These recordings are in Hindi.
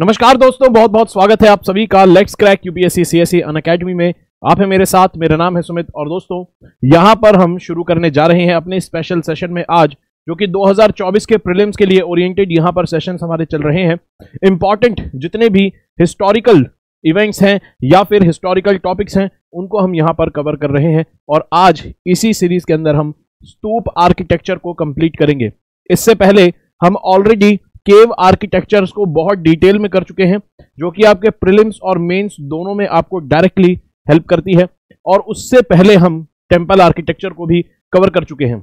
नमस्कार दोस्तों बहुत बहुत स्वागत है आप सभी का let's crack UPSC CSC Unacademy में। आप है मेरे साथ, मेरा नाम है सुमित। और दोस्तों, यहाँ पर हम शुरू करने जा रहे हैं अपने स्पेशल सेशन में आज, जो कि 2024 के प्रीलिम्स के लिए ओरिएंटेड यहाँ पर सेशन हमारे चल रहे हैं। इंपॉर्टेंट जितने भी हिस्टोरिकल इवेंट्स हैं या फिर हिस्टोरिकल टॉपिक्स हैं, उनको हम यहाँ पर कवर कर रहे हैं। और आज इसी सीरीज़ के अंदर हम स्तूप आर्किटेक्चर को कंप्लीट करेंगे। इससे पहले हम ऑलरेडी केव आर्किटेक्चर्स को बहुत डिटेल में कर चुके हैं, जो कि आपके प्रिलिम्स और मेंस दोनों में आपको डायरेक्टली हेल्प करती है, और उससे पहले हम टेंपल आर्किटेक्चर को भी कवर कर चुके हैं।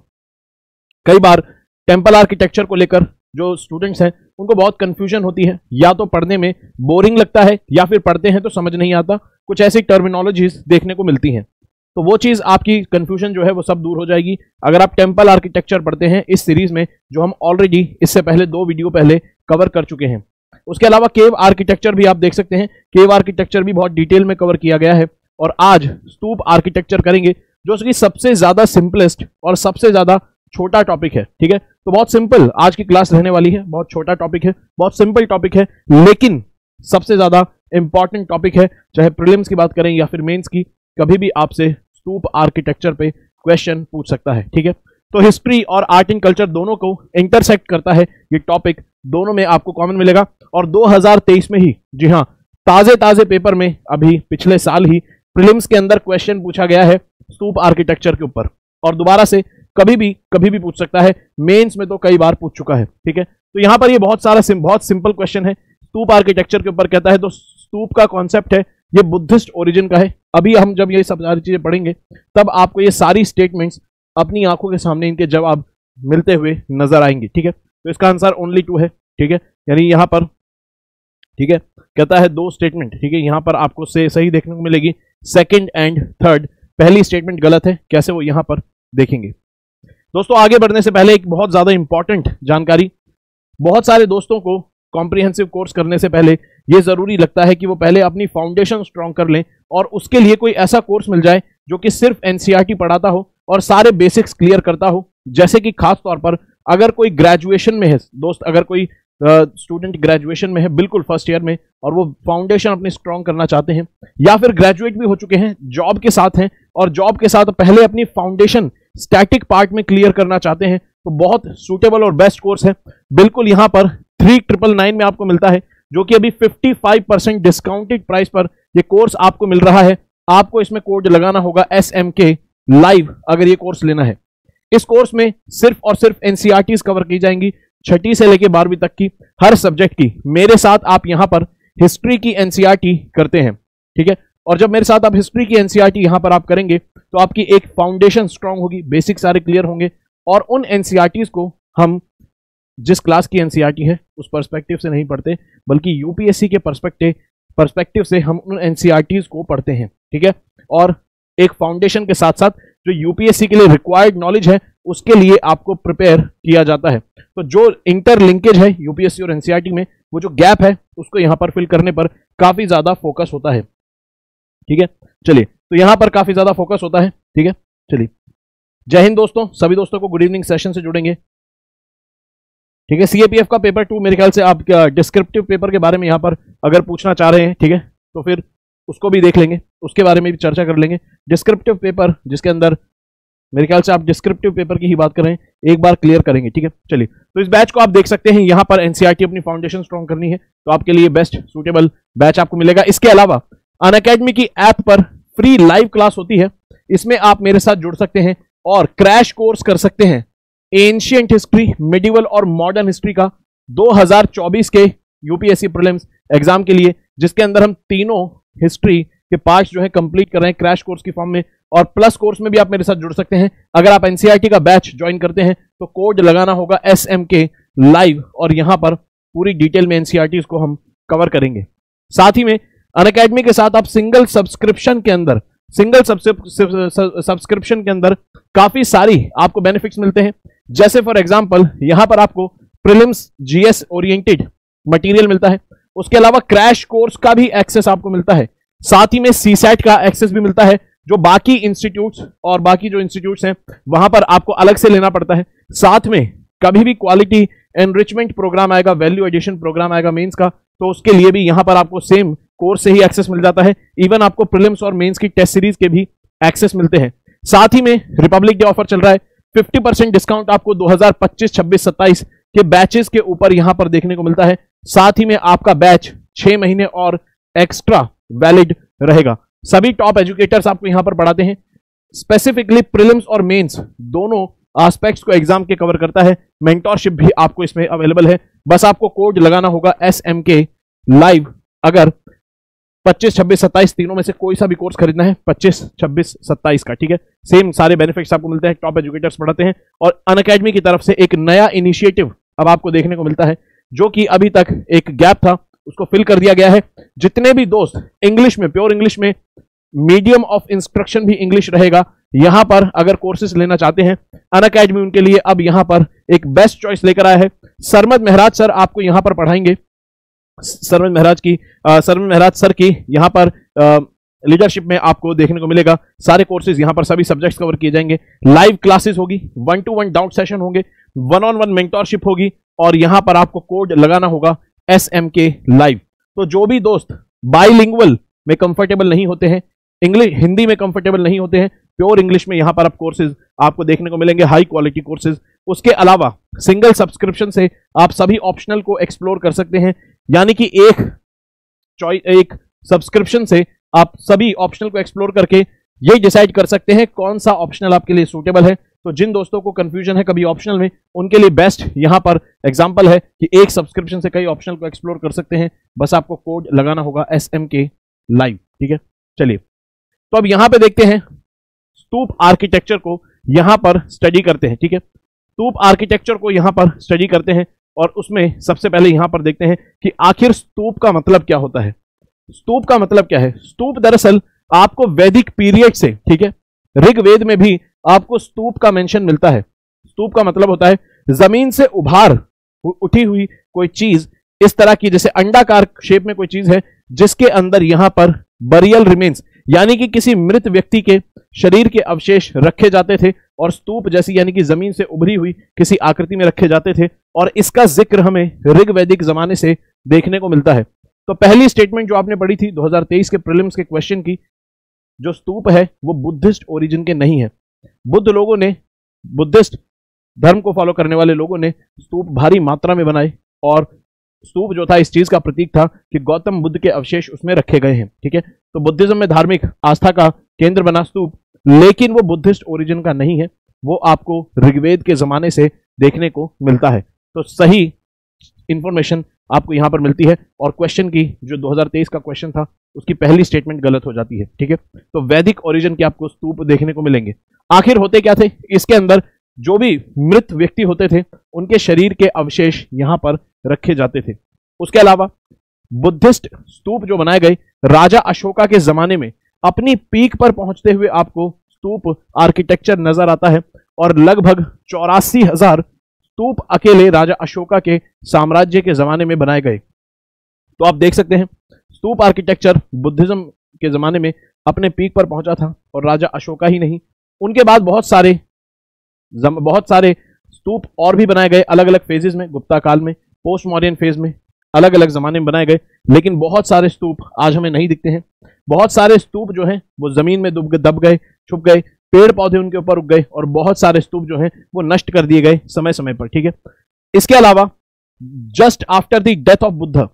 कई बार टेंपल आर्किटेक्चर को लेकर जो स्टूडेंट्स हैं, उनको बहुत कंफ्यूजन होती है, या तो पढ़ने में बोरिंग लगता है, या फिर पढ़ते हैं तो समझ नहीं आता। कुछ ऐसी टर्मिनोलॉजीज देखने को मिलती हैं। तो वो चीज़ आपकी कंफ्यूजन जो है वो सब दूर हो जाएगी। अगर आप टेंपल आर्किटेक्चर पढ़ते हैं, इस सीरीज़ में, जो हम ऑलरेडी इससे पहले दो वीडियो पहले कवर कर चुके हैं। उसके अलावा केव आर्किटेक्चर भी आप देख सकते हैं। केव आर्किटेक्चर भी बहुत डिटेल में कवर किया गया है। और आज स्तूप आर्किटेक्चर करेंगे, जो कि सबसे ज़्यादा सिंपलेस्ट और सबसे ज़्यादा छोटा टॉपिक है, ठीक है? तो बहुत सिंपल आज की क्लास रहने वाली है, बहुत छोटा टॉपिक है, बहुत सिंपल टॉपिक है, लेकिन सबसे ज़्यादा इंपॉर्टेंट टॉपिक है, चाहे प्रिलिम्स की बात करें या फिर मेंस की, कभी भी आपसे स्तूप आर्किटेक्चर पे क्वेश्चन पूछ सकता है ठीक है? तो हिस्ट्री और आर्ट एंड कल्चर दोनों को इंटरसेक्ट करता है ये टॉपिक दोनों में आपको कॉमन मिलेगा। और 2023 में ही जी हाँ ताजे ताजे पेपर में अभी पिछले साल ही प्रिलिम्स के अंदर क्वेश्चन पूछा गया है स्तूप आर्किटेक्चर के ऊपर। और दोबारा से कभी भी कभी भी पूछ सकता है मेंस में तो कई बार पूछ चुका है ठीक है? तो यहाँ पर ये बहुत सारा सिम, बहुत सिंपल क्वेश्चन है। स्तूप आर्किटेक्चर के ऊपर कहता है तो स्तूप का कॉन्सेप्ट है ये बुद्धिस्ट ओरिजिन का है। अभी हम जब ये सब सारी चीज़ें पढ़ेंगे, तब आपको ये सारी स्टेटमेंट्स अपनी आँखों के सामने इनके जवाब मिलते हुए नज़र आएँगे, ठीक है? तो इसका आंसर ओनली टू है, ठीक है? यानी यहाँ पर, ठीक है? कहता है दो स्टेटमेंट ठीक है? यहाँ पर आपको से सही देखने को मिलेगी। सेकंड एंड थर्ड पहली स्टेटमेंट गलत है, कैसे वो यहाँ पर देखेंगे? दोस्तों, आगे बढ़ने से पहले एक बहुत ज़्यादा इंपॉर्टेंट जानकारी। बहुत सारे दोस्तों को कॉम्प्रिहेंसिव कोर्स करने से पहले ये ज़रूरी लगता है कि वो पहले अपनी फाउंडेशन स्ट्रॉन्ग कर लें और उसके लिए कोई ऐसा कोर्स मिल जाए जो कि सिर्फ़ एनसीईआरटी e पढ़ाता हो और सारे बेसिक्स क्लियर करता हो। जैसे कि खास तौर पर अगर कोई ग्रेजुएशन में है दोस्त अगर कोई स्टूडेंट uh, ग्रेजुएशन में है बिल्कुल फ़र्स्ट ईयर में और वो फाउंडेशन अपनी स्ट्रॉन्ग करना चाहते हैं या फिर ग्रेजुएट भी हो चुके हैं जॉब के साथ हैं और जॉब के साथ पहले अपनी फाउंडेशन स्टैटिक पार्ट में क्लियर करना चाहते हैं तो बहुत सुटेबल और बेस्ट कोर्स है। बिल्कुल यहाँ पर थ्री ट्रिपल नाइन में आपको मिलता है। जो कि अभी 55 परसेंट डिस्काउंटेड प्राइस पर ये कोर्स आपको मिल रहा है। आपको इसमें कोड लगाना होगा एस एम के लाइव अगर ये कोर्स लेना है। इस कोर्स में सिर्फ़ और सिर्फ़ एनसीआरटी कवर की जाएँगी, छठी से लेकर बारहवीं तक की, हर सब्जेक्ट की। मेरे साथ आप यहाँ पर हिस्ट्री की एनसीआरटी करते हैं, ठीक है? और जब मेरे साथ आप हिस्ट्री की एनसीआरटी यहाँ पर आप करेंगे तो आपकी एक फाउंडेशन स्ट्रांग होगी बेसिक सारे क्लियर होंगे और उन एनसीआरटीज को हम जिस क्लास की एनसीईआरटी है, उस पर्सपेक्टिव से नहीं पढ़ते, बल्कि यूपीएससी के पर्सपेक्टिव पर्सपेक्टिव से हम उन एनसीईआरटीज को पढ़ते हैं, ठीक है? और एक फाउंडेशन के साथ साथ जो यूपीएससी के लिए रिक्वायर्ड नॉलेज है, उसके लिए आपको प्रिपेयर किया जाता है। तो जो इंटर लिंकेज है यूपीएससी और एनसीईआरटी में, वो जो गैप है, उसको यहाँ पर फिल करने पर काफ़ी ज़्यादा फोकस होता है, ठीक है? चलिए तो यहाँ पर काफ़ी ज़्यादा फोकस होता है, ठीक है? चलिए, जय हिंद दोस्तों, सभी दोस्तों को गुड इवनिंग सेशन से जुड़ेंगे। ठीक है? सीएपीएफ का पेपर टू मेरे ख्याल से आप डिस्क्रिप्टिव पेपर के बारे में यहाँ पर अगर पूछना चाह रहे हैं, ठीक है? तो फिर उसको भी देख लेंगे, उसके बारे में भी चर्चा कर लेंगे। डिस्क्रिप्टिव पेपर जिसके अंदर मेरे ख्याल से आप डिस्क्रिप्टिव पेपर की ही बात कर रहे हैं, एक बार क्लियर करेंगे, ठीक है? चलिए तो इस बैच को आप देख सकते हैं, यहाँ पर एनसीआरटी अपनी फाउंडेशन स्ट्रॉन्ग करनी है तो आपके लिए बेस्ट सुटेबल बैच आपको मिलेगा। इसके अलावा अन की ऐप पर फ्री लाइव क्लास होती है, इसमें आप मेरे साथ जुड़ सकते हैं और क्रैश कोर्स कर सकते हैं। एंशियंट हिस्ट्री, मिडिवल और मॉडर्न हिस्ट्री का 2024 के यूपीएससी प्रीलिम्स एग्ज़ाम के लिए, जिसके अंदर हम तीनों हिस्ट्री के पार्ट जो है कंप्लीट कर रहे हैं क्रैश कोर्स की फॉर्म में, और प्लस कोर्स में भी आप मेरे साथ जुड़ सकते हैं। अगर आप एनसीआरटी का बैच ज्वाइन करते हैं तो कोड लगाना होगा एस एम के लाइव, और यहाँ पर पूरी डिटेल में एनसीआरटी को हम कवर करेंगे। साथ ही में अन के साथ आप सिंगल सब्सक्रिप्शन के अंदर, सिंगल सब्सक्रिप्शन के अंदर काफ़ी सारी आपको बेनिफिट्स मिलते हैं। जैसे फॉर एग्ज़ाम्पल यहाँ पर आपको प्रिलिम्स जीएस ओरिएंटेड मटेरियल मिलता है। उसके अलावा क्रैश कोर्स का भी एक्सेस आपको मिलता है। साथ ही में सी सेट का एक्सेस भी मिलता है, जो बाकी इंस्टीट्यूट्स और बाकी जो इंस्टीट्यूट्स हैं, वहाँ पर आपको अलग से लेना पड़ता है। साथ में कभी भी क्वालिटी एनरिचमेंट प्रोग्राम आएगा वैल्यू एडिशन प्रोग्राम आएगा मेंस का तो उसके लिए भी यहाँ पर आपको सेम कोर्स से ही एक्सेस मिल जाता है। इवन आपको प्रिलिम्स और मेंस की टेस्ट सीरीज़ के भी एक्सेस मिलते हैं। साथ ही में रिपब्लिक डे ऑफ़र चल रहा है। 50 परसेंट डिस्काउंट आपको 2025 26 27 के बैचेस के ऊपर यहाँ पर देखने को मिलता है। साथ ही में आपका बैच छह महीने और एक्स्ट्रा वैलिड रहेगा। सभी टॉप एजुकेटर्स आपको यहाँ पर पढ़ाते हैं। स्पेसिफिकली प्रिलिम्स और मेंस दोनों एस्पेक्ट्स को एग्ज़ाम के कवर करता है। मेंटोरशिप भी आपको इसमें अवेलेबल है। बस आपको कोड लगाना होगा एस एम के लाइव अगर 25 26 27 तीनों में से कोई सा भी कोर्स खरीदना है 25 26 27 का, ठीक है? सेम सारे बेनिफिट्स आपको मिलते हैं टॉप एजुकेटर्स पढ़ाते हैं, और अन अकेडमी की तरफ़ से एक नया इनिशिएटिव अब आपको देखने को मिलता है, जो कि अभी तक एक गैप था, उसको फिल कर दिया गया है। जितने भी दोस्त इंग्लिश में प्योर इंग्लिश में मीडियम ऑफ़ इंस्ट्रक्शन भी इंग्लिश रहेगा। यहाँ पर अगर कोर्सेज लेना चाहते हैं अन अकेडमी उनके लिए अब यहाँ पर एक बेस्ट चॉइस लेकर आया है। सरमद मेहराज सर आपको यहाँ पर पढ़ाएँगे। सरमद महराज की सरमद महराज सर की यहाँ पर लीडरशिप में आपको देखने को मिलेगा। सारे कोर्सेज यहाँ पर सभी सब्जेक्ट्स कवर किए जाएँगे। लाइव क्लासेस होगी one to one doubt session होंगे वन ऑन वन मेंटोरशिप होगी और यहाँ पर आपको कोड लगाना होगा एस एम के लाइव तो जो भी दोस्त बाईलिंगुअल में कंफर्टेबल नहीं होते हैं इंग्लिश हिंदी में कंफर्टेबल नहीं होते हैं प्योर इंग्लिश में यहाँ पर आप कोर्सेज आपको देखने को मिलेंगे हाई क्वालिटी कोर्सेज उसके अलावा सिंगल सब्सक्रिप्शन से आप सभी ऑप्शनल को एक्सप्लोर कर सकते हैं। यानी कि एक चॉइस एक सब्सक्रिप्शन से आप सभी ऑप्शनल को एक्सप्लोर करके यही डिसाइड कर सकते हैं कौन सा ऑप्शनल आपके लिए सूटेबल है। तो जिन दोस्तों को कंफ्यूजन है कभी ऑप्शनल में, उनके लिए बेस्ट यहाँ पर एग्जांपल है कि एक सब्सक्रिप्शन से कई ऑप्शनल को एक्सप्लोर कर सकते हैं। बस आपको कोड लगाना होगा एस एम के लाइव ठीक है? चलिए। तो अब यहाँ पे देखते हैं स्तूप आर्किटेक्चर को यहाँ पर स्टडी करते हैं, ठीक है? स्तूप आर्किटेक्चर को यहाँ पर स्टडी करते हैं। और उसमें सबसे पहले यहाँ पर देखते हैं कि आखिर स्तूप का मतलब क्या होता है। स्तूप का मतलब क्या है? स्तूप दरअसल आपको वैदिक पीरियड से, ठीक है? ऋग्वेद में भी आपको स्तूप का मेंशन मिलता है। स्तूप का मतलब होता है ज़मीन से उभार उठी हुई कोई चीज़, इस तरह की जैसे अंडाकार शेप में कोई चीज़ है, जिसके अंदर यहाँ पर बरियल रिमेन्स यानी कि किसी मृत व्यक्ति के शरीर के अवशेष रखे जाते थे और स्तूप जैसी यानी कि ज़मीन से उभरी हुई किसी आकृति में रखे जाते थे और इसका ज़िक्र हमें ऋग्वैदिक जमाने से देखने को मिलता है। तो पहली स्टेटमेंट जो आपने पढ़ी थी 2023 के प्रीलिम्स के क्वेश्चन की, जो स्तूप है, वो बुद्धिस्ट ओरिजिन के नहीं है। बुद्ध लोगों ने, बुद्धिस्ट धर्म को फॉलो करने वाले लोगों ने स्तूप भारी मात्रा में बनाए और स्तूप जो था, इस चीज़ का प्रतीक था कि गौतम बुद्ध के अवशेष उसमें रखे गए हैं, ठीक है? तो बुद्धिज्म में धार्मिक आस्था का केंद्र बना स्तूप लेकिन वो बुद्धिस्ट ओरिजिन का नहीं है। वो आपको ऋग्वेद के जमाने से देखने को मिलता है। तो सही इंफॉर्मेशन आपको यहाँ पर मिलती है। और क्वेश्चन की जो 2023 का क्वेश्चन था, उसकी पहली स्टेटमेंट गलत हो जाती है। ठीक है? तो वैदिक ओरिजिन के आपको स्तूप देखने को मिलेंगे। आखिर होते क्या थे? इसके अंदर जो भी मृत व्यक्ति होते थे, उनके शरीर के अवशेष यहाँ पर रखे जाते थे। उसके अलावा बुद्धिस्ट स्तूप जो बनाए गए, राजा अशोका के जमाने में अपनी पीक पर पहुँचते हुए आपको स्तूप आर्किटेक्चर नज़र आता है और लगभग चौरासी हज़ार स्तूप अकेले राजा अशोका के साम्राज्य के जमाने में बनाए गए। तो आप देख सकते हैं, स्तूप आर्किटेक्चर बुद्धिज्म के जमाने में अपने पीक पर पहुँचा था और राजा अशोका ही नहीं। उनके बाद बहुत सारे बहुत सारे स्तूप और भी बनाए गए अलग अलग फेजेस में, गुप्ता काल में पोस्ट मॉडर्न फ़ेज़ में अलग अलग जमाने में बनाए गए, लेकिन बहुत सारे स्तूप आज हमें नहीं दिखते हैं। बहुत सारे स्तूप जो हैं, वो ज़मीन में दुब दब गए, छुप गए पेड़ पौधे उनके ऊपर उग गए और बहुत सारे स्तूप जो हैं, वो नष्ट कर दिए गए समय समय पर, ठीक है? इसके अलावा just after the death of Buddha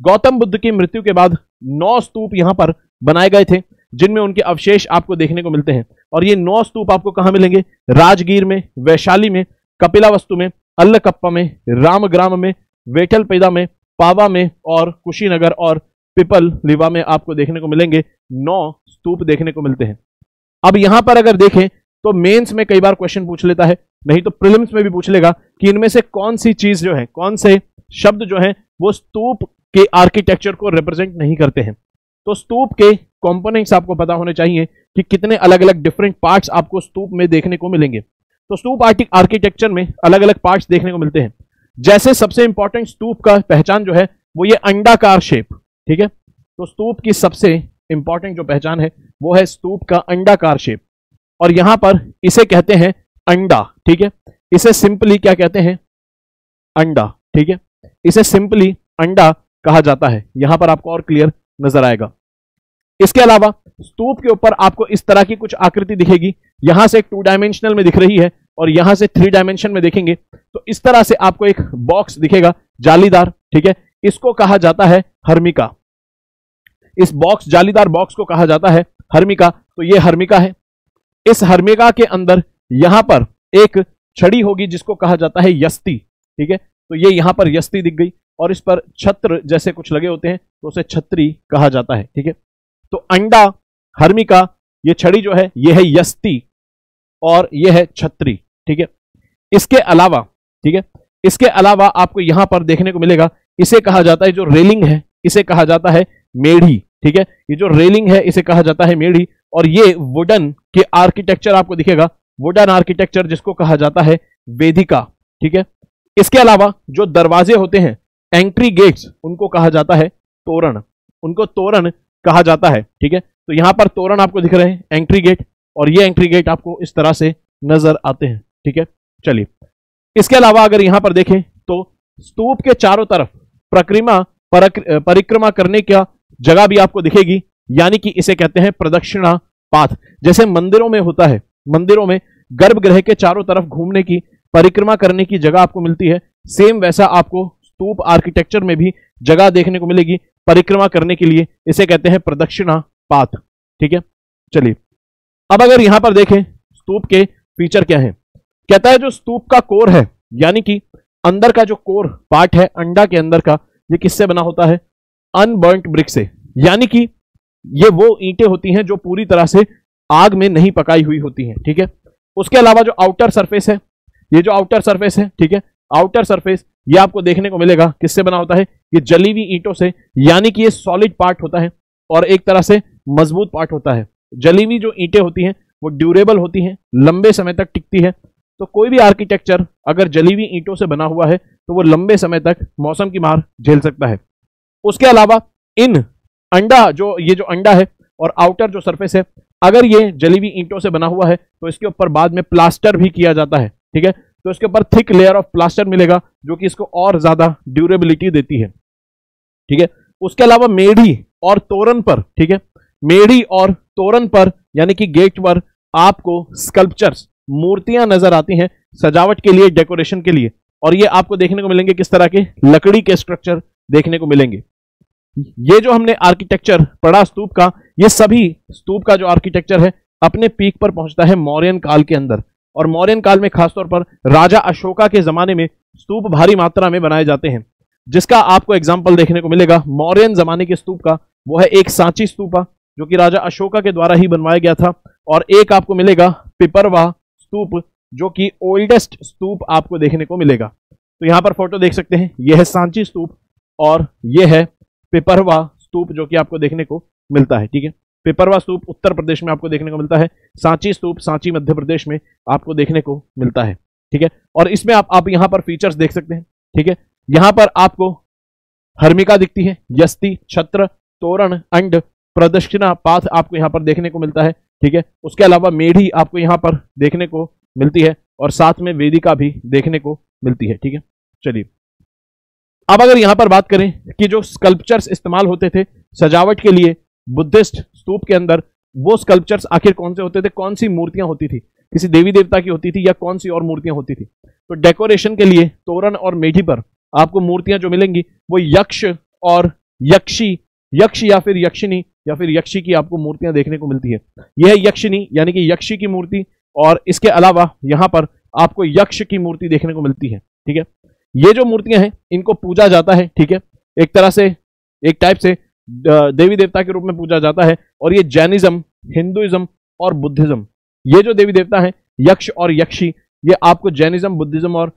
Gautam Buddha की मृत्यु के बाद नौ स्तूप यहाँ पर बनाए गए थे, जिनमें उनके अवशेष आपको देखने को मिलते हैं। और ये नौ स्तूप आपको कहाँ मिलेंगे? राजगीर में, वैशाली में कपिला वस्तु में, अल्लकप्पा में, रामग्राम में, वेठलपेदा में पावा में और कुशीनगर और पिपल लिवा में आपको देखने को मिलेंगे। नौ स्तूप देखने को मिलते हैं। अब यहाँ पर अगर देखें तो मेंस में कई बार क्वेश्चन पूछ लेता है, नहीं तो प्रिलिम्स में भी पूछ लेगा कि इनमें से कौन सी चीज़ जो है, कौन से शब्द जो है, वो स्तूप के आर्किटेक्चर को रिप्रेजेंट नहीं करते हैं। तो स्तूप के कंपोनेंट्स आपको पता होने चाहिए कि कितने अलग अलग डिफरेंट पार्ट्स आपको स्तूप में देखने को मिलेंगे। तो स्तूप आर्किटेक्चर में अलग अलग पार्ट्स देखने को मिलते हैं। जैसे सबसे इंपॉर्टेंट स्तूप का पहचान जो है, वो ये अंडाकार शेप ठीक है? तो स्तूप की सबसे इंपॉर्टेंट जो पहचान है, वो है स्तूप का अंडाकार शेप और यहाँ पर इसे कहते हैं अंडा, ठीक है? इसे सिंपली क्या कहते हैं? अंडा, ठीक है? इसे सिंपली अंडा कहा जाता है। यहाँ पर आपको और क्लियर नज़र आएगा। इसके अलावा स्तूप के ऊपर आपको इस तरह की कुछ आकृति दिखेगी। यहाँ से एक टू डायमेंशनल में दिख रही है और यहाँ से थ्री डायमेंशन में देखेंगे। तो इस तरह से आपको एक बॉक्स दिखेगा, जालीदार, ठीक है? इसको कहा जाता है हर्मिका। इस बॉक्स जालीदार बॉक्स को कहा जाता है हर्मिका। तो ये हर्मिका है। इस हर्मिका के अंदर यहाँ पर एक छड़ी होगी जिसको कहा जाता है यस्ती, ठीक है? तो ये यहाँ पर यस्ती दिख गई और इस पर छत्र जैसे कुछ लगे होते हैं तो उसे छत्री कहा जाता है, ठीक है? तो अंडा, हर्मिका, ये छड़ी जो है, ये है यस्ती और ये है छत्री, ठीक है? इसके अलावा, ठीक है? इसके अलावा आपको यहाँ पर देखने को मिलेगा, इसे कहा जाता है जो रेलिंग है, इसे कहा जाता है मेढ़ी, ठीक है? ये जो रेलिंग है, इसे कहा जाता है मेढ़ी और ये वुडन के आर्किटेक्चर आपको दिखेगा, वुडन आर्किटेक्चर जिसको कहा जाता है वेदिका, ठीक है? इसके अलावा जो दरवाजे होते हैं, एंट्री गेट्स, उनको कहा जाता है तोरण, उनको तोरण कहा जाता है, ठीक है? तो यहाँ पर तोरण आपको दिख रहे हैं एंट्री गेट और ये एंट्री गेट आपको इस तरह से नज़र आते हैं, ठीक है? चलिए। इसके अलावा अगर यहाँ पर देखें तो स्तूप के चारों तरफ़ प्रक्रिमा परिक्रमा करने का जगह भी आपको दिखेगी, यानी कि इसे कहते हैं प्रदक्षिणा पाथ। जैसे मंदिरों में होता है, मंदिरों में गर्भगृह के चारों तरफ़ घूमने की, परिक्रमा करने की जगह आपको मिलती है, सेम वैसा आपको स्तूप आर्किटेक्चर में भी जगह देखने को मिलेगी, परिक्रमा करने के लिए, इसे कहते हैं प्रदक्षिणा पाथ ठीक है? चलिए, अब अगर यहाँ पर देखें, स्तूप के फीचर क्या है? कहता है जो स्तूप का कोर है, यानी कि अंदर का जो कोर पार्ट है, अंडा के अंदर का, ये किससे बना होता है? अनबर्ंट ब्रिक से, यानी कि ये वो ईंटें होती हैं जो पूरी तरह से आग में नहीं पकाई हुई होती हैं, ठीक है? उसके अलावा जो आउटर सरफेस है, ये जो आउटर सरफेस है, ठीक है आउटर सरफेस, ये आपको देखने को मिलेगा किससे बना होता है? ये जली हुई ईंटों से, यानी कि ये सॉलिड पार्ट होता है और एक तरह से मज़बूत पार्ट होता है। जली हुई जो ईंटें होती हैं, वो ड्यूरेबल होती हैं, लंबे समय तक टिकती है। तो कोई भी आर्किटेक्चर अगर जली हुई ईंटों से बना हुआ है तो वो लंबे समय तक मौसम की मार झेल सकता है। उसके अलावा, इन अंडा जो, ये जो अंडा है और आउटर जो सरफेस है, अगर ये जली हुई ईंटों से बना हुआ है तो इसके ऊपर बाद में प्लास्टर भी किया जाता है, ठीक है? तो इसके ऊपर थिक लेयर ऑफ़ प्लास्टर मिलेगा, जो कि इसको और ज़्यादा ड्यूरेबिलिटी देती है। ठीक है? उसके अलावा मेढ़ी और तोरण पर, ठीक है? मेढ़ी और तोरण पर, यानी कि गेट पर, आपको स्कल्पचर्स मूर्तियाँ नज़र आती हैं सजावट के लिए डेकोरेशन के लिए। और ये आपको देखने को मिलेंगे किस तरह के? लकड़ी के स्ट्रक्चर देखने को मिलेंगे। ये जो हमने आर्किटेक्चर पढ़ा स्तूप का, ये सभी स्तूप का जो आर्किटेक्चर है, अपने पीक पर पहुँचता है मौर्यन काल के अंदर। और मौर्यन काल में खासतौर पर राजा अशोका के जमाने में स्तूप भारी मात्रा में बनाए जाते हैं, जिसका आपको एग्ज़ाम्पल देखने को मिलेगा। मौर्यन जमाने के स्तूप का वो है एक सांची स्तूपा, जो कि राजा अशोका के द्वारा ही बनवाया गया था। और एक आपको मिलेगा पिपरवा स्तूप, जो कि ओल्डेस्ट स्तूप आपको देखने को मिलेगा। तो यहाँ पर फ़ोटो देख सकते हैं। यह है सांची स्तूप और यह है पिपरवा स्तूप, जो कि आपको देखने को मिलता है। ठीक है? पिपरवा स्तूप उत्तर प्रदेश में आपको देखने को मिलता है, सांची स्तूप सांची मध्य प्रदेश में आपको देखने को मिलता है, ठीक है? और इसमें आप आप यहाँ पर फीचर्स देख सकते हैं, ठीक है? यहाँ पर आपको हर्मिका दिखती है, यस्ती, छत्र, तोरण, अंड, प्रदक्षिणा, पाथ आपको यहाँ पर देखने को मिलता है, ठीक है? उसके अलावा मेढ़ी आपको यहाँ पर देखने को मिलती है और साथ में वेदिका भी देखने को मिलती है, ठीक है? चलिए। अब अगर यहाँ पर बात करें कि जो स्कल्पचर्स इस्तेमाल होते थे सजावट के लिए, बुद्धिस्ट स्तूप के अंदर वो स्कल्पचर्स आखिर कौन से होते थे? कौन सी मूर्तियाँ होती थी? किसी देवी देवता की होती थी या कौन सी और मूर्तियाँ होती थी? तो डेकोरेशन के लिए तोरण और मेढी पर आपको मूर्तियाँ जो मिलेंगी, वो यक्ष और यक्षी, यक्ष या फिर यक्षिनी या फिर यक्षी की आपको मूर्तियाँ देखने को मिलती है। यह यक्षिनी यानी कि यक्षी की मूर्ति और इसके अलावा यहाँ पर आपको यक्ष की मूर्ति देखने को मिलती है, ठीक है? ये जो मूर्तियाँ हैं, इनको पूजा जाता है, ठीक है? एक तरह से, एक टाइप से देवी देवता के रूप में पूजा जाता है और ये जैनिज्म, हिंदुइज्म और बुद्धिज्म। ये जो देवी देवता है, यक्ष और यक्षी, ये आपको जैनिज्म, बुद्धिज्म और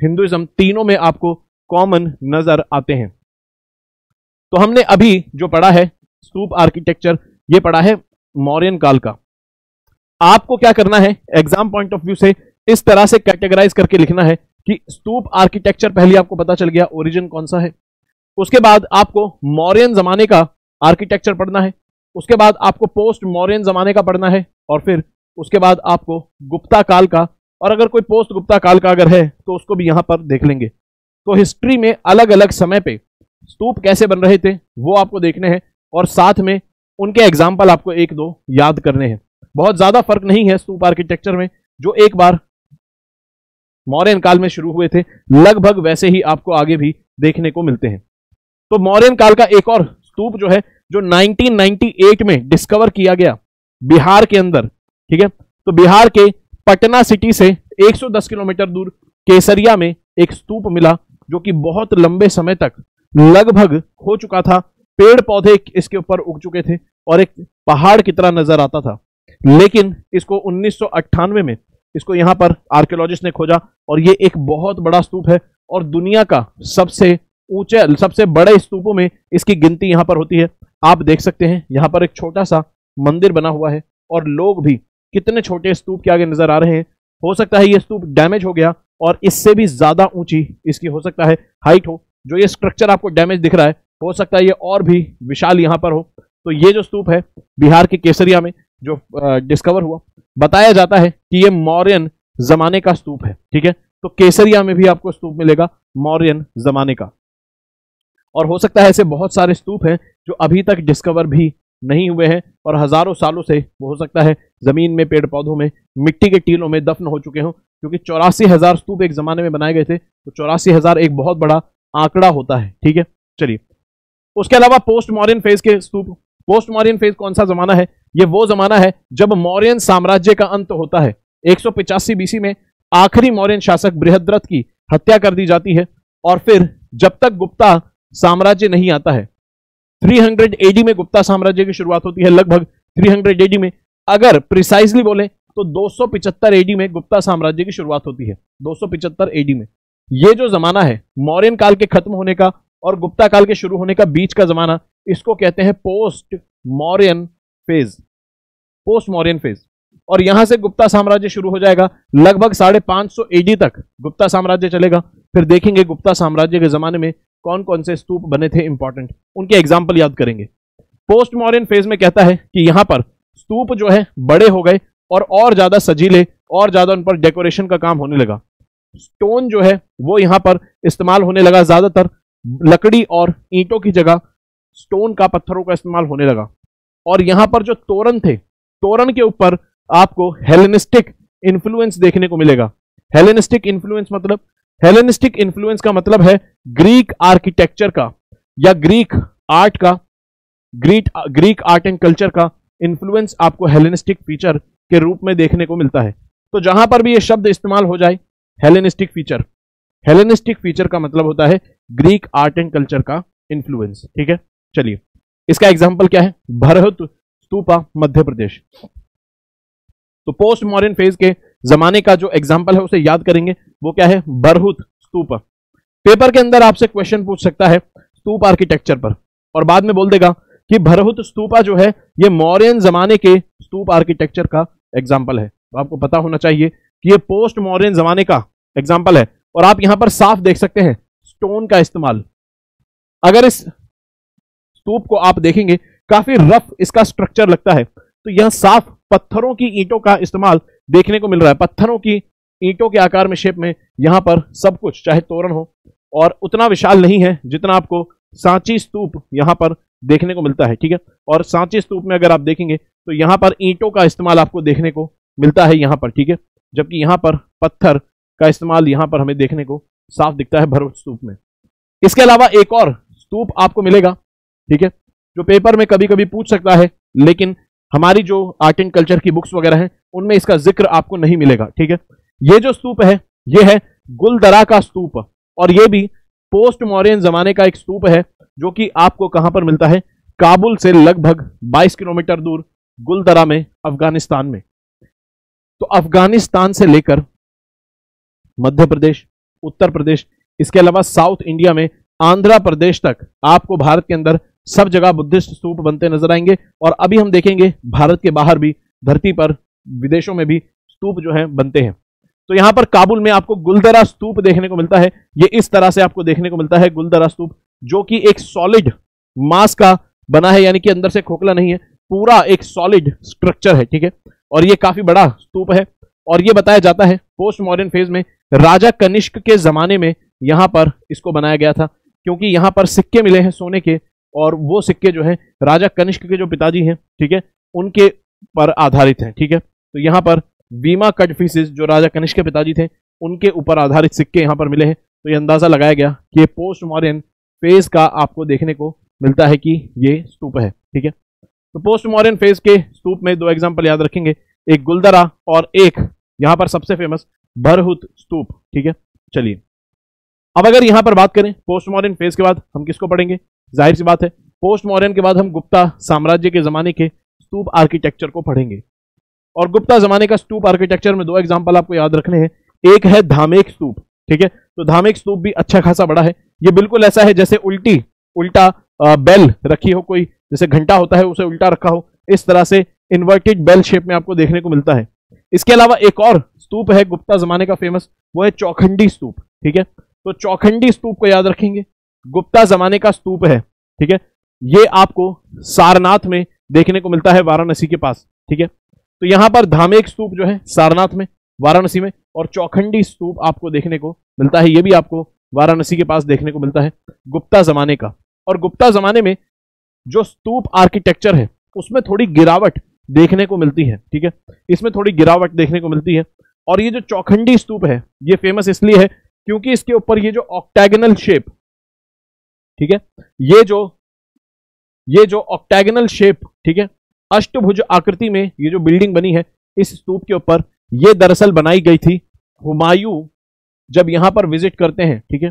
हिंदुइज्म तीनों में आपको कॉमन नज़र आते हैं। तो हमने अभी जो पढ़ा है, स्तूप आर्किटेक्चर ये पढ़ा है मौर्यन काल का। आपको क्या करना है एग्ज़ाम पॉइंट ऑफ़ व्यू से इस तरह से कैटेगराइज करके लिखना है कि स्तूप आर्किटेक्चर पहले आपको पता चल गया ओरिजिन कौन सा है। उसके बाद आपको मौर्यन जमाने का आर्किटेक्चर पढ़ना है। उसके बाद आपको पोस्ट मौर्यन जमाने का पढ़ना है और फिर उसके बाद आपको गुप्ता काल का और अगर कोई पोस्ट गुप्ता काल का अगर है तो उसको भी यहाँ पर देख लेंगे। तो हिस्ट्री में अलग अलग समय पे स्तूप कैसे बन रहे थे, वो आपको देखने हैं और साथ में उनके एग्ज़ाम्पल आपको एक दो याद करने हैं। बहुत ज़्यादा फ़र्क नहीं है स्तूप आर्किटेक्चर में, जो एक बार मौर्यन काल में शुरू हुए थे, लगभग वैसे ही आपको आगे भी देखने को मिलते हैं। तो मौर्यन काल का एक और स्तूप जो है, जो 1998 में डिस्कवर किया गया, बिहार के अंदर, ठीक है? तो बिहार के पटना सिटी से 110 किलोमीटर दूर केसरिया में एक स्तूप मिला, जो कि बहुत लंबे समय तक लगभग हो चुका था। पेड़ पौधे इसके ऊपर उग चुके थे और एक पहाड़ की तरह नज़र आता था। लेकिन इसको उन्नीस सौ अट्ठानवे में इसको यहाँ पर आर्कियोलॉजिस्ट ने खोजा और ये एक बहुत बड़ा स्तूप है और दुनिया का सबसे ऊँचे सबसे बड़े स्तूपों में इसकी गिनती यहाँ पर होती है। आप देख सकते हैं, यहाँ पर एक छोटा सा मंदिर बना हुआ है और लोग भी कितने छोटे स्तूप के आगे नज़र आ रहे हैं। हो सकता है ये स्तूप डैमेज हो गया और इससे भी ज़्यादा ऊँची इसकी हो सकता है हाइट हो। जो ये स्ट्रक्चर आपको डैमेज दिख रहा है, हो सकता है ये और भी विशाल यहाँ पर हो। तो ये जो स्तूप है, बिहार के केसरिया में जो डिस्कवर हुआ, बताया जाता है कि ये मौर्यन जमाने का स्तूप है, ठीक है? तो केसरिया में भी आपको स्तूप मिलेगा, मौर्यन जमाने का। और हो सकता है ऐसे बहुत सारे स्तूप हैं जो अभी तक डिस्कवर भी नहीं हुए हैं और हज़ारों सालों से वो हो सकता है ज़मीन में, पेड़ पौधों में, मिट्टी के टीलों में दफन हो चुके हों। क्योंकि चौरासी हज़ार स्तूप एक जमाने में बनाए गए थे तो चौरासी हज़ार एक बहुत बड़ा आंकड़ा होता है, ठीक है? चलिए। उसके अलावा पोस्ट मॉरियन फ़ेज़ के स्तूप, पोस्ट मॉरियन फ़ेज़ कौन सा जमाना है? ये वो जमाना है जब मौर्यन साम्राज्य का अंत होता है। एक बीसी में आखिरी मौर्यन शासक बृहद्रथ की हत्या कर दी जाती है और फिर जब तक गुप्ता साम्राज्य नहीं आता है। 300 एडी में गुप्ता साम्राज्य की शुरुआत होती है, लगभग 300 एडी में। अगर प्रिसाइसली बोले तो 275 एडी में गुप्ता साम्राज्य की शुरुआत होती है 275 एडी में। ये जो जमाना है मौर्यन काल के खत्म होने का और गुप्ता काल के शुरू होने का बीच का जमाना, इसको कहते हैं post Mauryan phase post Mauryan phase और यहाँ से गुप्ता साम्राज्य शुरू हो जाएगा, लगभग साढ़े पाँच सौ एडी तक गुप्ता साम्राज्य चलेगा। फिर देखेंगे गुप्ता साम्राज्य के जमाने में कौन कौन से स्तूप बने थे इंपॉर्टेंट उनके एग्ज़ाम्पल याद करेंगे। पोस्ट मॉडर्न फ़ेज़ में कहता है कि यहाँ पर स्तूप जो है, बड़े हो गए और और ज़्यादा सजीले और ज़्यादा उन पर डेकोरेशन का काम होने लगा। स्टोन जो है, वो यहाँ पर इस्तेमाल होने लगा ज़्यादातर लकड़ी और ईंटों की जगह। स्टोन का पत्थरों का इस्तेमाल होने लगा। और यहाँ पर जो तोरण थे, तोरण के ऊपर आपको हेलेनिस्टिक इन्फ्लुएंस देखने को मिलेगा। हेलेनिस्टिक इन्फ्लुएंस मतलब हेलेनिस्टिक इन्फ्लुएंस का मतलब है ग्रीक आर्किटेक्चर का या ग्रीक आर्ट का Greek Greek art and culture का इन्फ्लुएंस आपको हेलेनिस्टिक फीचर के रूप में देखने को मिलता है। तो जहाँ पर भी ये शब्द इस्तेमाल हो जाए, हेलेनिस्टिक फीचर। हेलेनिस्टिक फीचर का मतलब होता है ग्रीक आर्ट एंड कल्चर का इन्फ्लुएंस। ठीक है? चलिए, इसका एग्ज़ाम्पल क्या है? भरहुत स्तूपा, मध्य प्रदेश। तो पोस्ट मॉडर्न फ़ेज़ के जमाने का जो एग्ज़ाम्पल है, उसे याद करेंगे। वो क्या है? बरहुत स्तूप। पेपर के अंदर आपसे क्वेश्चन पूछ सकता है स्तूप आर्किटेक्चर पर। और बाद में बोल देगा कि भरहुत स्तूपा जो है, ये मौर्यन जमाने के स्तूप आर्किटेक्चर का एग्ज़ाम्पल है। तो आपको पता होना चाहिए कि ये पोस्ट मॉर्यन जमाने का एग्ज़ाम्पल है। और आप यहाँ पर साफ़ देख सकते हैं स्टोन का इस्तेमाल। अगर इस स्तूप को आप देखेंगे, काफ़ी रफ इसका स्ट्रक्चर लगता है। तो यह साफ़ पत्थरों की ईंटों का इस्तेमाल देखने को मिल रहा है। पत्थरों की, ईंटों के आकार में शेप में, यहाँ पर सब कुछ, चाहे तोरण हो, और उतना विशाल नहीं है जितना आपको सांची स्तूप यहाँ पर देखने को मिलता है, ठीक है? और सांची स्तूप में अगर आप देखेंगे तो यहाँ पर ईंटों का इस्तेमाल आपको देखने को मिलता है यहाँ पर, ठीक है? जबकि यहाँ पर पत्थर का इस्तेमाल यहाँ पर हमें देखने को साफ़ दिखता है भरत स्तूप में। इसके अलावा एक और स्तूप आपको मिलेगा, ठीक है? जो पेपर में कभी कभी पूछ सकता है, लेकिन हमारी जो आर्ट एंड कल्चर की बुक्स वगैरह हैं, उनमें इसका ज़िक्र आपको नहीं मिलेगा, ठीक है? ये जो स्तूप है, ये है गुलदरा का स्तूप। और ये भी पोस्ट मॉरियन जमाने का एक स्तूप है, जो कि आपको कहाँ पर मिलता है? काबुल से लगभग 22 किलोमीटर दूर गुलदरा में, अफ़गानिस्तान में। तो अफ़गानिस्तान से लेकर मध्य प्रदेश, उत्तर प्रदेश, इसके अलावा साउथ इंडिया में, आंध्र प्रदेश तक आपको भारत के अंदर सब जगह बुद्धिस्ट स्तूप बनते नज़र आएँगे और अभी हम देखेंगे भारत के बाहर भी, धरती पर, विदेशों में भी स्तूप जो है बनते हैं। तो यहाँ पर काबुल में आपको गुलदरा स्तूप देखने को मिलता है। ये इस तरह से आपको देखने को मिलता है गुलदरा स्तूप, जो कि एक सॉलिड मास का बना है, यानी कि अंदर से खोखला नहीं है, पूरा एक सॉलिड स्ट्रक्चर है, ठीक है? और ये काफ़ी बड़ा स्तूप है। और ये बताया जाता है पोस्ट मॉडर्न फ़ेज़ में राजा कनिष्क के जमाने में यहाँ पर इसको बनाया गया था, क्योंकि यहाँ पर सिक्के मिले हैं सोने के और वो सिक्के जो है, राजा कनिष्क के जो पिताजी हैं, ठीक है, उनके पर आधारित हैं, ठीक है? तो यहाँ पर बीमा कटफिसिस जो राजा कनिष्क के पिताजी थे, उनके ऊपर आधारित सिक्के यहाँ पर मिले हैं। तो ये अंदाज़ा लगाया गया कि ये पोस्ट मॉडर्न फ़ेज़ का आपको देखने को मिलता है कि ये स्तूप है, ठीक है? तो पोस्ट मॉडर्न फ़ेज़ के स्तूप में दो एग्ज़ाम्पल याद रखेंगे। एक गुलदरा और एक यहाँ पर सबसे फ़ेमस भरहुत स्तूप, ठीक है? चलिए। अब अगर यहाँ पर बात करें पोस्ट मॉडर्न फ़ेज़ के बाद हम किसको पढ़ेंगे? ज़ाहिर सी बात है पोस्ट मॉडर्न के बाद हम गुप्ता साम्राज्य के जमाने के स्तूप आर्किटेक्चर को पढ़ेंगे। और गुप्ता जमाने का स्तूप आर्किटेक्चर में दो एग्ज़ाम्पल आपको याद रखने हैं। एक है धामेक स्तूप, ठीक है? तो धामेक स्तूप भी अच्छा खासा बड़ा है। ये बिल्कुल ऐसा है जैसे उल्टी, उल्टा बेल रखी हो कोई, जैसे घंटा होता है उसे उल्टा रखा हो, इस तरह से इन्वर्टेड बेल शेप में आपको देखने को मिलता है। इसके अलावा एक और स्तूप है, गुप्ता जमाने का फ़ेमस वो है चौखंडी स्तूप, ठीक है? तो चौखंडी स्तूप को याद रखेंगे। गुप्ता जमाने का स्तूप है, ठीक है? ये आपको सारनाथ में देखने को मिलता है वाराणसी के पास, ठीक है? तो यहाँ पर धामेक स्तूप जो है, सारनाथ में, वाराणसी में, और चौखंडी स्तूप आपको देखने को मिलता है, ये भी आपको वाराणसी के पास देखने को मिलता है, गुप्ता जमाने का। और गुप्ता जमाने में जो स्तूप आर्किटेक्चर है, उसमें थोड़ी गिरावट देखने को मिलती है, ठीक है? इसमें थोड़ी गिरावट देखने को मिलती है। और ये जो चौखंडी स्तूप है, ये फ़ेमस इसलिए है क्योंकि इसके ऊपर ये जो ऑक्टैगनल शेप ठीक है? ये जो ये जो ऑक्टैगनल शेप ठीक है? अष्टभुज आकृति में ये जो बिल्डिंग बनी है, इस स्तूप के ऊपर ये दरअसल बनाई गई थी हुमायूं जब यहाँ पर विज़िट करते हैं, ठीक है?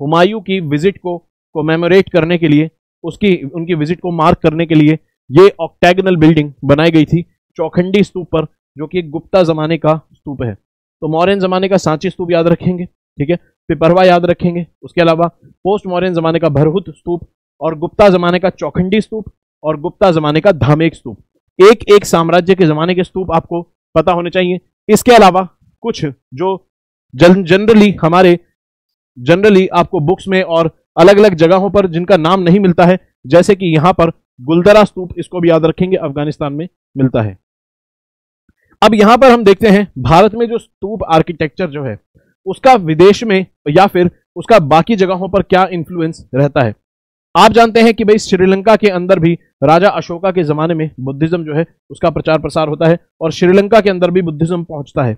हुमायूं की विज़िट को कोमेमोरेट करने के लिए, उसकी, उनकी विज़िट को मार्क करने के लिए ये ऑक्टैगनल बिल्डिंग बनाई गई थी चौखंडी स्तूप पर, जो कि गुप्ता जमाने का स्तूप है। तो मौर्यन जमाने का सांची स्तूप याद रखेंगे? ठीक है? पिपरवा याद रखेंगे। उसके अलावा पोस्ट मौर्यन जमाने का भरहुत स्तूप और गुप्ता जमाने का चौखंडी स्तूप और गुप्ता जमाने का धामेक स्तूप। एक एक साम्राज्य के जमाने के स्तूप आपको पता होने चाहिए। इसके अलावा कुछ जो जनरली हमारे, जनरली आपको बुक्स में और अलग अलग जगहों पर जिनका नाम नहीं मिलता है, जैसे कि यहाँ पर गुलदरा स्तूप, इसको भी याद रखेंगे, अफ़गानिस्तान में मिलता है। अब यहाँ पर हम देखते हैं, भारत में जो स्तूप आर्किटेक्चर जो है उसका विदेश में या फिर उसका बाकी जगहों पर क्या इंफ्लुएंस रहता है? आप जानते हैं कि भाई श्रीलंका के अंदर भी राजा अशोका के जमाने में बुद्धिज्म जो है, उसका प्रचार प्रसार होता है और श्रीलंका के अंदर भी बुद्धिज्म पहुँचता है।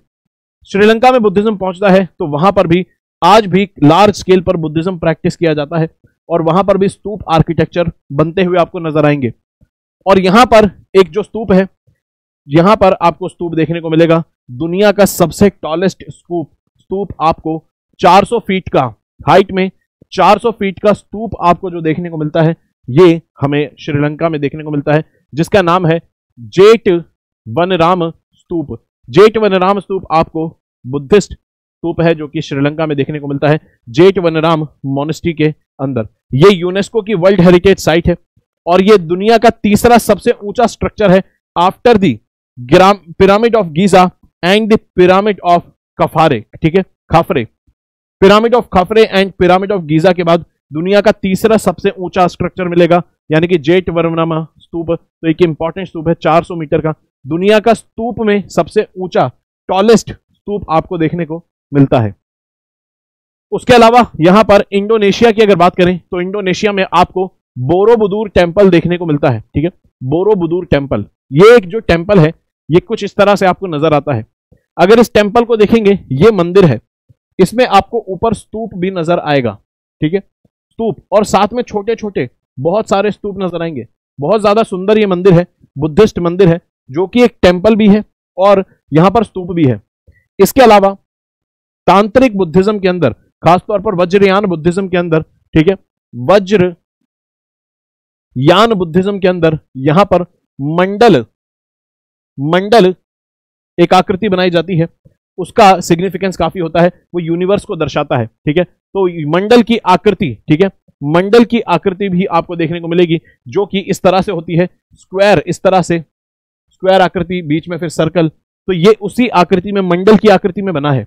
श्रीलंका में बुद्धिज्म पहुँचता है तो वहाँ पर भी, आज भी लार्ज स्केल पर बुद्धिज्म प्रैक्टिस किया जाता है और वहाँ पर भी स्तूप आर्किटेक्चर बनते हुए आपको नज़र आएँगे। और यहाँ पर एक जो स्तूप है, यहाँ पर आपको स्तूप देखने को मिलेगा। दुनिया का सबसे टॉलेस्ट स्तूप स्तूप आपको 400 फीट का हाइट में 400 फीट का स्तूप आपको जो देखने को मिलता है, ये हमें श्रीलंका में देखने को मिलता है, जिसका नाम है जेट वनराम स्तूप। जेट वनराम स्तूप आपको बुद्धिस्ट स्तूप है, जो कि श्रीलंका में देखने को मिलता है, जेट वनराम मोनिस्ट्री के अंदर। ये यूनेस्को की वर्ल्ड हेरिटेज साइट है, और ये दुनिया का तीसरा सबसे ऊँचा स्ट्रक्चर है after the pyramid of Giza and the pyramid of Khafre, ठीक है? Khafre. Pyramid of Khafre and pyramid of Giza के बाद दुनिया का तीसरा सबसे ऊँचा स्ट्रक्चर मिलेगा, यानी कि जेट वर्मनामा स्तूप तो एक इंपॉर्टेंट स्तूप है 400 मीटर का। दुनिया का स्तूप में सबसे ऊँचा टॉलेस्ट स्तूप आपको देखने को मिलता है। उसके अलावा यहाँ पर इंडोनेशिया की अगर बात करें तो इंडोनेशिया में आपको बोरोबुदूर टेंपल देखने को मिलता है, ठीक है? बोरोबुदूर टेंपल ये एक जो टेंपल है, ये कुछ इस तरह से आपको नज़र आता है। अगर इस टेंपल को देखेंगे, ये मंदिर है। इसमें आपको ऊपर स्तूप भी नज़र आएगा, ठीक है? स्तूप, और साथ में छोटे छोटे बहुत सारे स्तूप नज़र आएँगे। बहुत ज़्यादा सुंदर ये मंदिर है, बुद्धिस्ट मंदिर है, जो कि एक टेंपल भी है, और यहाँ पर स्तूप भी है। इसके अलावा, तांत्रिक बुद्धिज्म के अंदर, खासतौर पर वज्रयान बुद्धिज्म के अंदर, ठीक है? वज्र यान बुद्धिज्म के अंदर, यहाँ पर मंडल मंडल एक आकृति बनाई जाती है, उसका सिग्निफिकेंस काफ़ी होता है, वो यूनिवर्स को दर्शाता है, ठीक है? तो मंडल की आकृति, ठीक है? मंडल की आकृति भी आपको देखने को मिलेगी, जो कि इस तरह से होती है स्क्वायर इस तरह से स्क्वायर आकृति, बीच में फिर सर्कल तो ये उसी आकृति में, मंडल की आकृति में बना है।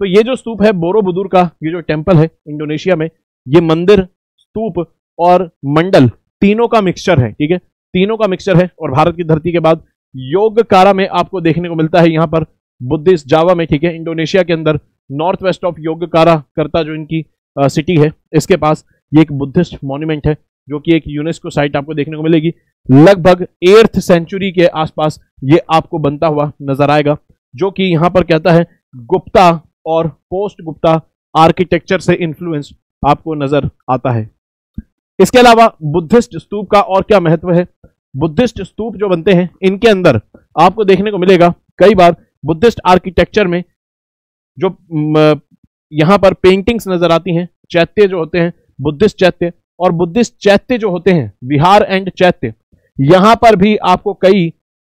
तो ये जो स्तूप है, बोरोबुदूर का, ये जो टेंपल है, इंडोनेशिया में, ये मंदिर, स्तूप और मंडल, तीनों का मिक्सचर है, ठीक है? तीनों का मिक्सचर है, और भारत की धरती के बाद योग कारा में आपको देखने को मिलता है यहाँ पर बुद्धिस्ट जावा में ठीक है इंडोनेशिया के अंदर नॉर्थ वेस्ट ऑफ़ योग कारा करता जो इनकी आ, सिटी है इसके पास ये एक बुद्धिस्ट मॉन्यूमेंट है जो कि एक यूनेस्को साइट आपको देखने को मिलेगी। लगभग एर्थ सेंचुरी के आसपास ये आपको बनता हुआ नज़र आएगा जो कि यहाँ पर कहता है गुप्ता और पोस्ट गुप्ता आर्किटेक्चर से इंफ्लुएंस आपको नज़र आता है। इसके अलावा बुद्धिस्ट स्तूप का और क्या महत्व है? बुद्धिस्ट स्तूप जो बनते हैं, इनके अंदर आपको देखने को मिलेगा, कई बार बुद्धिस्ट आर्किटेक्चर में जो यहाँ पर पेंटिंग्स नज़र आती हैं, चैत्य जो होते हैं, बुद्धिस्ट चैत्य, और बुद्धिस्ट चैत्य जो होते हैं, विहार एंड चैत्य, यहाँ पर भी आपको कई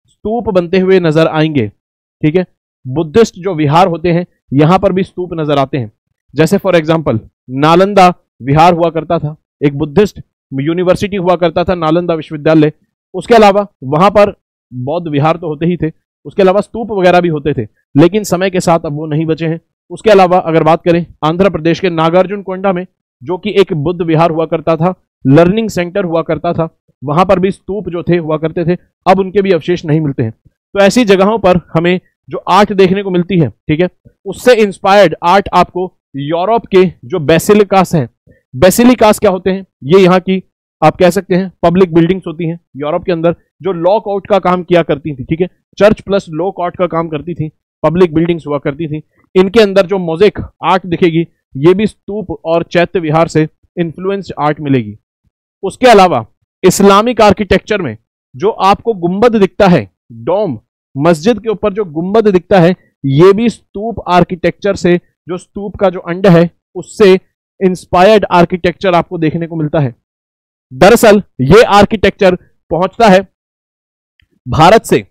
स्तूप बनते हुए नज़र आएँगे, ठीक है? बुद्धिस्ट जो विहार होते हैं, यहाँ पर भी स्तूप नज़र आते हैं। जैसे फॉर एग्ज़ाम्पल नालंदा विहार हुआ करता था, एक बुद्धिस्ट यूनिवर्सिटी हुआ करता था, नालंदा विश्वविद्यालय उसके अलावा वहाँ पर बौद्ध विहार तो होते ही थे, उसके अलावा स्तूप वगैरह भी होते थे, लेकिन समय के साथ अब वो नहीं बचे हैं। उसके अलावा अगर बात करें आंध्र प्रदेश के नागार्जुन कोंडा में, जो कि एक बुद्ध विहार हुआ करता था, लर्निंग सेंटर हुआ करता था, वहाँ पर भी स्तूप जो थे, हुआ करते थे, अब उनके भी अवशेष नहीं मिलते हैं। तो ऐसी जगहों पर हमें जो आर्ट देखने को मिलती है, ठीक है, उससे इंस्पायर्ड आर्ट आपको यूरोप के जो बेसिलिकास हैं बेसिलिकास क्या होते हैं, ये यहाँ की आप कह सकते हैं पब्लिक बिल्डिंग्स होती हैं, यूरोप के अंदर, जो लॉक आउट का काम किया करती थी, ठीक है? चर्च प्लस लॉक आउट का काम करती थी पब्लिक बिल्डिंग्स हुआ करती थी। इनके अंदर जो मोजेक आर्ट दिखेगी, ये भी स्तूप और चैत्य विहार से इन्फ्लुएंस्ड आर्ट मिलेगी। उसके अलावा, इस्लामिक आर्किटेक्चर में, जो आपको गुंबद दिखता है, डोम, मस्जिद के ऊपर जो गुंबद दिखता है, ये भी स्तूप आर्किटेक्चर से, जो स्तूप का जो अंड है, उससे इंस्पायर्ड आर्किटेक्चर आपको देखने को मिलता है। दरअसल ये आर्किटेक्चर पहुँचता है भारत से।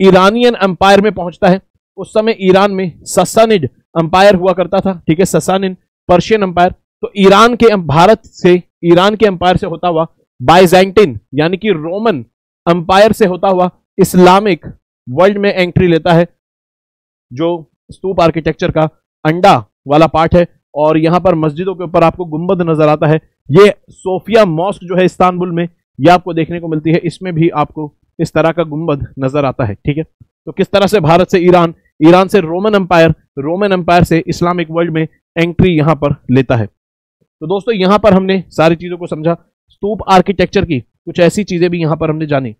ईरानियन एम्पायर में पहुँचता है। उस समय ईरान में ससानिड अंपायर हुआ करता था, ठीक है ससानिन पर्शियन अंपायर तो ईरान के भारत से, ईरान के अंपायर से होता हुआ बाइजेंटिन, यानी कि रोमन अंपायर से होता हुआ इस्लामिक वर्ल्ड में एंट्री लेता है, जो स्तूप आर्किटेक्चर का अंडा वाला पार्ट है। और यहाँ पर मस्जिदों के ऊपर आपको गुंबद नज़र आता है। ये सोफिया मॉस्क जो है इस्तानबुल में, ये आपको देखने को मिलती है। इसमें भी आपको इस तरह का गुंबद नज़र आता है, ठीक है? तो किस तरह से भारत से ईरान ईरान से रोमन एम्पायर रोमन एम्पायर से इस्लामिक वर्ल्ड में एंट्री यहाँ पर लेता है। तो दोस्तों, यहाँ पर हमने सारी चीज़ों को समझा, स्तूप आर्किटेक्चर की कुछ ऐसी चीज़ें भी यहाँ पर हमने जानी।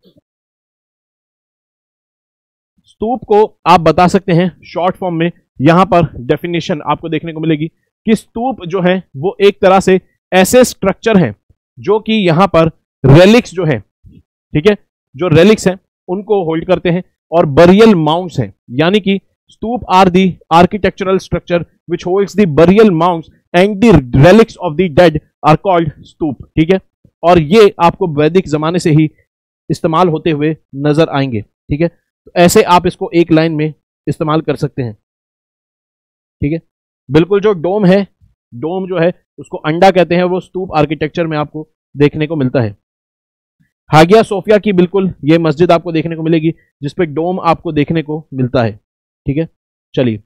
स्तूप को आप बता सकते हैं, शॉर्ट फॉर्म में यहाँ पर डेफिनेशन आपको देखने को मिलेगी कि स्तूप जो है, वो एक तरह से ऐसे स्ट्रक्चर हैं जो कि यहाँ पर रेलिक्स जो है, ठीक है? जो रेलिक्स हैं, उनको होल्ड करते हैं और बरियल माउंट्स हैं। यानी कि stupa are the architectural structure which holds the burial mounts and the relics of the dead are called stupa, ठीक है? और ये आपको वैदिक जमाने से ही इस्तेमाल होते हुए नज़र आएँगे, ठीक है? तो ऐसे आप इसको एक लाइन में इस्तेमाल कर सकते हैं, ठीक है? बिल्कुल जो डोम है डोम जो है, उसको अंडा कहते हैं, वो स्तूप आर्किटेक्चर में आपको देखने को मिलता है। हागिया सोफिया की बिल्कुल ये मस्जिद आपको देखने को मिलेगी जिसपे डोम आपको देखने को मिलता है। ठीक है? चलिए।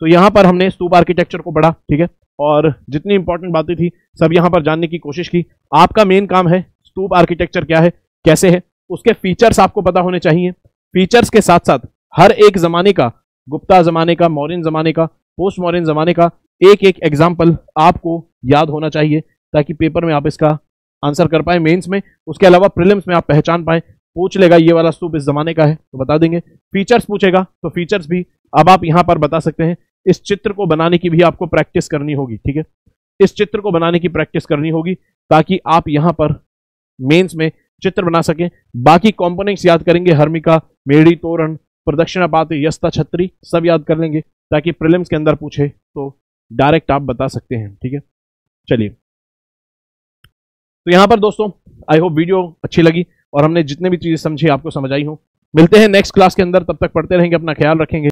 तो यहाँ पर हमने स्तूप आर्किटेक्चर को पढ़ा, ठीक है? और जितनी इंपॉर्टेंट बातें थी, सब यहाँ पर जानने की कोशिश की। आपका मेन काम है, स्तूप आर्किटेक्चर क्या है, कैसे है, उसके फीचर्स आपको पता होने चाहिए। फीचर्स के साथ साथ हर एक जमाने का, गुप्ता जमाने का मॉडर्न जमाने का पोस्ट मॉडर्न जमाने का एक एक एग्ज़ाम्पल आपको याद होना चाहिए ताकि पेपर में आप इसका आंसर कर पाए मेंस में। उसके अलावा प्रिलिम्स में आप पहचान पाए। पूछ लेगा ये वाला स्तूप इस जमाने का है तो बता देंगे। फीचर्स पूछेगा तो फीचर्स भी अब आप यहाँ पर बता सकते हैं। इस चित्र को बनाने की भी आपको प्रैक्टिस करनी होगी, ठीक है? इस चित्र को बनाने की प्रैक्टिस करनी होगी ताकि आप यहाँ पर मेंस में चित्र बना सकें। बाकी कॉम्पोनेंट्स याद करेंगे हर्मिका मेड़ी तोरण प्रदक्षिणा पात यस्ता छत्री सब याद कर लेंगे ताकि प्रिलिम्स के अंदर पूछे तो डायरेक्ट आप बता सकते हैं, ठीक है? चलिए। तो यहाँ पर दोस्तों आई होप वीडियो अच्छी लगी और हमने जितने भी चीज़ें समझी, आपको समझाई हूँ। मिलते हैं नेक्स्ट क्लास के अंदर, तब तक पढ़ते रहेंगे, अपना ख्याल रखेंगे।